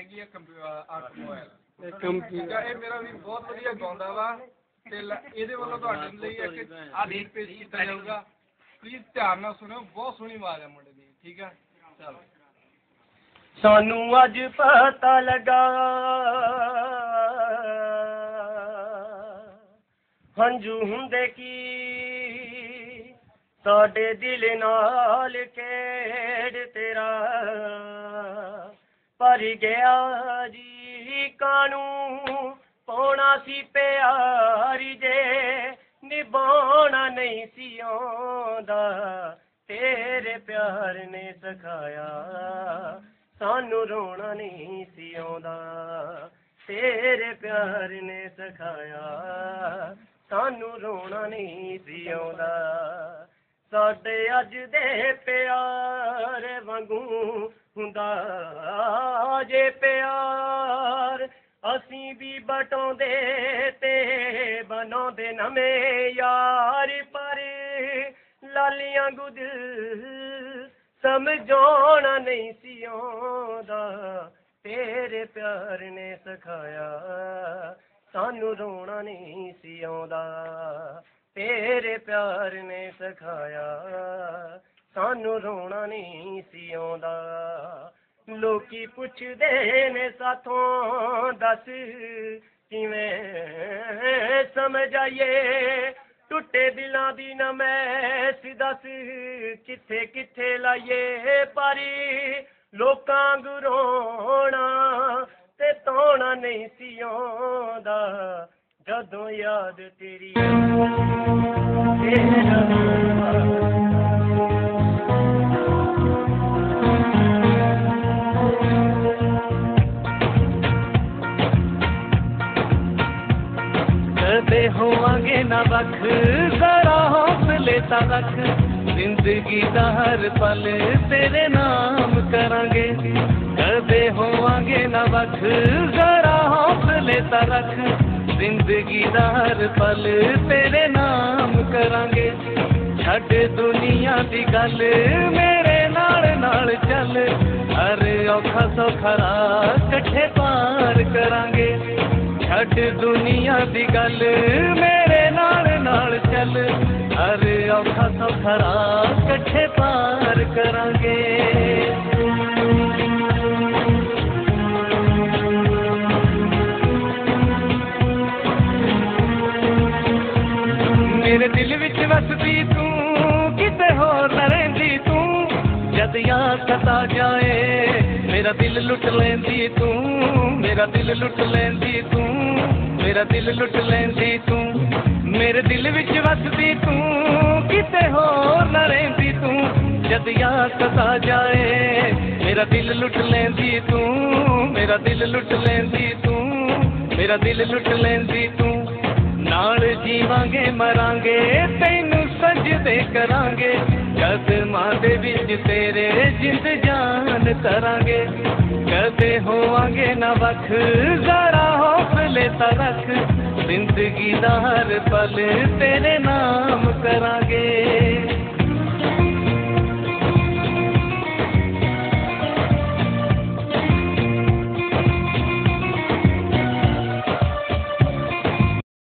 ਹੈਗੀ ਆ art mobile ਆ ਇਹ ਮੇਰਾ ਵੀ ਬਹੁਤ ਵਧੀਆ ਗਾਉਂਦਾ ਵਾ ਤੇ ਲ- ਇਹਦੇ ਵੱਲੋਂ ਤੁਹਾਡੇ ਲਈ ਇੱਕ ਆ ਗੀਤ ਪੇਸ਼ ਕੀਤਾ ਜਾਊਗਾ। ਪਲੀਜ਼ ਧਿਆਨ ਨਾਲ ਸੁਣਿਓ ਬਹੁਤ ਸੋਹਣੀ ਆਵਾਜ਼ ਆ ਮੁੰਡੇ ਦੀ ਠੀਕ ਆ? ਚਲੋ। ਸਾਨੂੰ ਅੱਜ ਪਤਾ ਲੱਗਾ ਹੰਝੂ ਹੁੰਦੇ ਕੀ? ਸਾਡੇ ਦਿਲ ਨਾਲ ਖੇਡ ਤੇਰਾ ਪਰ ਗਿਆ ਜੀ ਕਾਨੂੰ ਪਾਉਣਾ ਸੀ ਪਿਆਰੀ ਜੇ, ਨਿਭਾਉਣਾ ਨਹੀਂ ਸੀ ਆਉਂਦਾ। ਤੇਰੇ ਪਿਆਰ ਨੇ ਸਖਾਇਆ, ਸਾਨੂੰ ਰੋਣਾ ਨਹੀਂ ਸੀ ਆਉਂਦਾ। ਤੇਰੇ ਪਿਆਰ ਨੇ ਸਖਾਇਆ, ਸਾਨੂੰ ਰੋਣਾ ਨਹੀਂ ਸੀ ਆਉਂਦਾ। ਸਾਡੇ ਅੱਜ ਦੇ ਪਿਆਰ ਵਾਂਗੂ ਹੁੰਦਾ ਜੇ ਪਿਆਰ, ਅਸੀਂ ਵੀ ਬਟਾਉਂਦੇ ਤੇ ਬਣਾਉਂਦੇ ਨਵੇਂ ਯਾਰ, ਪਰ ਲਾਲੀਆਂ ਗੁਦ ਸਮਝਾਉਣਾ ਨਹੀਂ ਸੀ ਆਉਂਦਾ। ਤੇਰੇ ਪਿਆਰ ਨੇ ਸਿਖਾਇਆ, ਸਾਨੂੰ ਰੋਣਾ ਨਹੀਂ ਸੀ ਆਉਂਦਾ। ਤੇਰੇ ਪਿਆਰ ਨੇ ਸਿਖਾਇਆ। ਸਾਨੂੰ ਰੋਣਾ ਨਹੀਂ ਸੀ ਆਉਂਦਾ। ਲੋਕੀ ਪੁੱਛਦੇ ਨੇ ਸਾਥੋਂ, ਦੱਸ ਕਿਵੇਂ ਸਮਝਾਈਏ? ਟੁੱਟੇ ਦਿਲਾਂ ਦੀ ਨਾ ਮੈਂ ਦੱਸ ਕਿੱਥੇ ਕਿੱਥੇ ਲਾਈਏ ਪਾਰੀ? ਲੋਕਾਂ ਗੁਰੋਣਾ ਤੇ ਤੋਣਾ ਨਹੀਂ ਸੀ ਆਉਂਦਾ। ਜਦੋਂ ਯਾਦ ਤੇਰੀ ਤੇਰਾ ਕਦੇ ਹੋਵਾਂਗੇ ਨਾ ਵੱਖ ਜ਼ਰਾ ਹੌਸਲੇ ਤਾਂ ਰੱਖ। ਜ਼ਿੰਦਗੀ ਦਾ ਹਰ ਪਲ ਤੇਰੇ ਨਾਮ ਕਰਾਂਗੇ। ਕਦੇ ਹੋਵਾਂਗੇ ਨਾ ਵੱਖ ਜ਼ਰਾ ਹੌਸਲੇ ਤਾਂ ਰੱਖ। ਜ਼ਿੰਦਗੀ ਦਾ ਹਰ ਪਲ ਤੇਰੇ ਨਾਮ ਕਰਾਂਗੇ। ਛੱਡ ਦੁਨੀਆ ਦੀ ਗੱਲ ਮੇਰੇ ਨਾਲ ਨਾਲ ਚੱਲ। ਹਰ ਔਖਾ ਸੌਖਾ ਰਾਹ ਇਕੱਠੇ ਪਾਰ ਕਰਾਂਗੇ। ਛੱਡ ਦੁਨੀਆ ਦੀ ਗੱਲ ਮੇਰੇ ਨਾਲ ਨਾਲ ਚੱਲ। ਹਰ ਔਖਾ ਸੌਖਾ ਰਾਹ ਇਕੱਠੇ ਪਾਰ ਕਰਾਂਗੇ। ਮੇਰੇ ਦਿਲ ਵਿੱਚ ਵਸਦੀ ਤੂੰ, ਕਿਤੇ ਹੋਰ ਨਾ ਰਹਿੰਦੀ ਤੂੰ। ਜਦ ਯਾਦ ਸਤਾ ਜਾਏ, ਮੇਰਾ ਦਿਲ ਲੁੱਟ ਲੈਂਦੀ ਤੂੰ। ਮੇਰਾ ਦਿਲ ਲੁੱਟ ਲੈਂਦੀ ਤੂੰ, ਮੇਰਾ ਦਿਲ ਲੁੱਟ ਲੈਂਦੀ ਤੂੰ। ਮੇਰੇ ਦਿਲ ਵਿੱਚ ਵਸਦੀ ਤੂੰ, ਕਿਤੇ ਹੋਰ ਨਾ ਰਹਿੰਦੀ ਤੂੰ। ਜਦ ਯਾਦ ਸਤਾ ਜਾਏ, ਮੇਰਾ ਦਿਲ ਲੁੱਟ ਲੈਂਦੀ ਤੂੰ। ਮੇਰਾ ਦਿਲ ਲੁੱਟ ਲੈਂਦੀ ਤੂੰ, ਮੇਰਾ ਦਿਲ ਲੁੱਟ ਲੈਂਦੀ ਤੂੰ। ਨਾਲ ਜੀਵਾਂਗੇ ਮਰਾਂਗੇ کرانگے جد ماں دے وچ تیرے جند جان کرانگے کدے ہوانگے نہ وکھ ذرا حوصلے ترک زندگی دا ہر پل تیرے نام کرانگے